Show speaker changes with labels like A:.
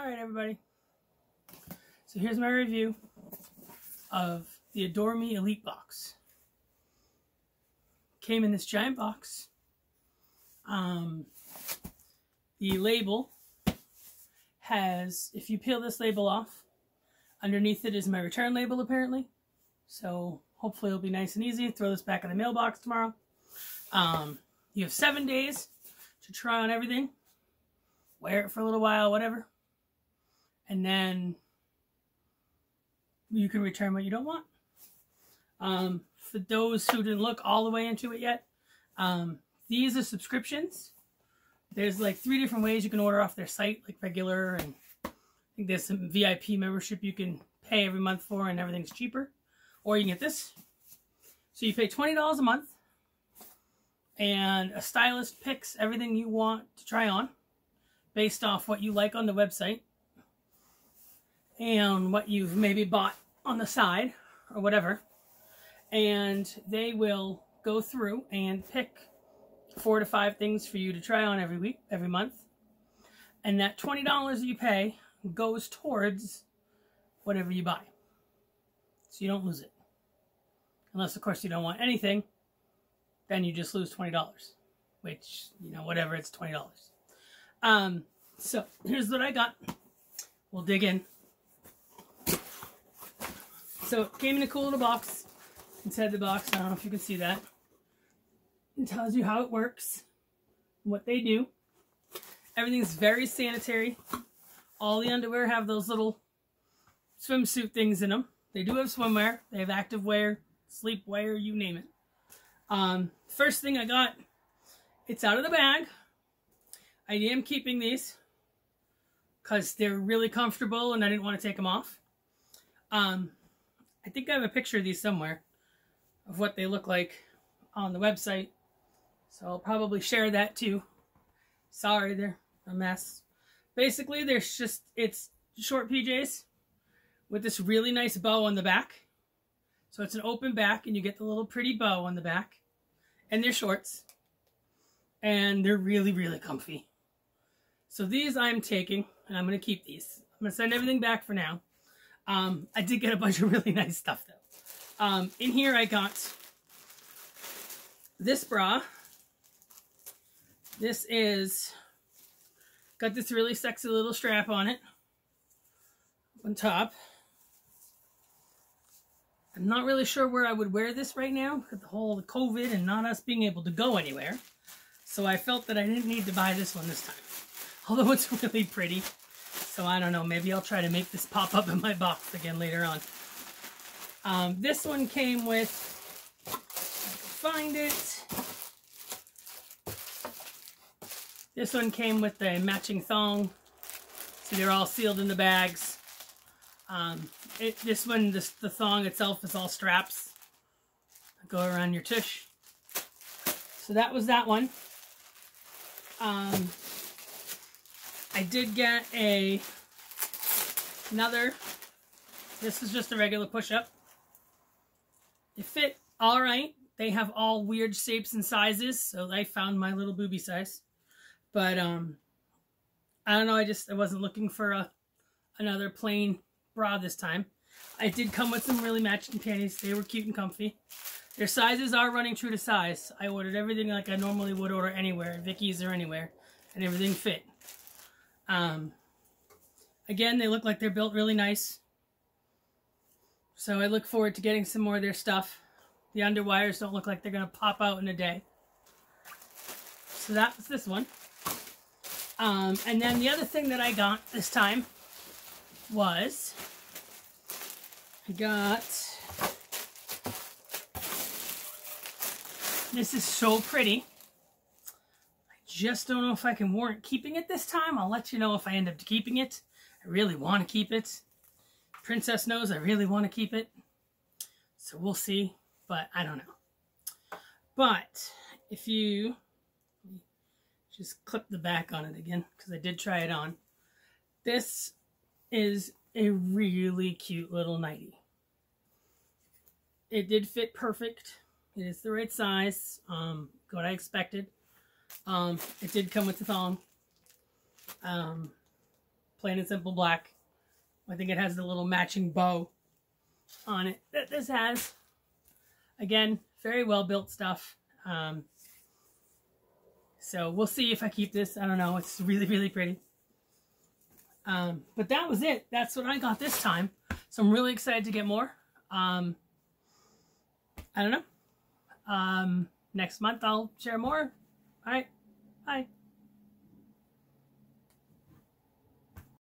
A: Alright everybody. So here's my review of the Adore Me Elite box. Came in this giant box. Um, the label has, if you peel this label off, underneath it is my return label apparently. So hopefully it'll be nice and easy. Throw this back in the mailbox tomorrow. Um, you have seven days to try on everything. Wear it for a little while, whatever. And then you can return what you don't want. Um, for those who didn't look all the way into it yet, um, these are subscriptions. There's like three different ways you can order off their site, like regular, and I think there's some VIP membership you can pay every month for, and everything's cheaper. Or you can get this. So you pay $20 a month, and a stylist picks everything you want to try on based off what you like on the website and what you've maybe bought on the side or whatever. And they will go through and pick four to five things for you to try on every week, every month. And that $20 that you pay goes towards whatever you buy. So you don't lose it. Unless, of course, you don't want anything, then you just lose $20. Which, you know, whatever, it's $20. Um, so here's what I got. We'll dig in. So it came in a cool little box. Inside the box, I don't know if you can see that. It tells you how it works, what they do. Everything's very sanitary. All the underwear have those little swimsuit things in them. They do have swimwear. They have active wear, sleep wear, you name it. Um, first thing I got, it's out of the bag. I am keeping these because they're really comfortable and I didn't want to take them off. Um, I think I have a picture of these somewhere of what they look like on the website. So I'll probably share that too. Sorry, they're a mess. Basically, there's just, it's short PJs with this really nice bow on the back. So it's an open back and you get the little pretty bow on the back. And they're shorts. And they're really, really comfy. So these I'm taking and I'm going to keep these. I'm going to send everything back for now. Um, I did get a bunch of really nice stuff though. Um, in here I got this bra. This is, got this really sexy little strap on it. On top. I'm not really sure where I would wear this right now with the whole COVID and not us being able to go anywhere. So I felt that I didn't need to buy this one this time. Although it's really pretty. So I don't know, maybe I'll try to make this pop up in my box again later on. Um, this one came with, find it. This one came with a matching thong. So they're all sealed in the bags. Um, it, this one, this, the thong itself is all straps. That go around your tush. So that was that one. Um, I did get a another. This is just a regular push-up. They fit all right. They have all weird shapes and sizes, so I found my little booby size. But um, I don't know. I just I wasn't looking for a another plain bra this time. I did come with some really matching panties. They were cute and comfy. Their sizes are running true to size. I ordered everything like I normally would order anywhere, Vicky's or anywhere, and everything fit. Um, again, they look like they're built really nice. So I look forward to getting some more of their stuff. The underwires don't look like they're going to pop out in a day. So that was this one. Um, and then the other thing that I got this time was I got this is so pretty just don't know if I can warrant keeping it this time. I'll let you know if I end up keeping it. I really want to keep it. Princess knows I really want to keep it. So we'll see, but I don't know. But if you just clip the back on it again, because I did try it on. This is a really cute little nightie. It did fit perfect. It is the right size, um, what I expected. Um, it did come with the thong. Um, plain and simple black. I think it has the little matching bow on it that this has. Again, very well built stuff. Um, so we'll see if I keep this. I don't know. It's really, really pretty. Um, but that was it. That's what I got this time. So I'm really excited to get more. Um, I don't know. Um, next month I'll share more. All right. Bye.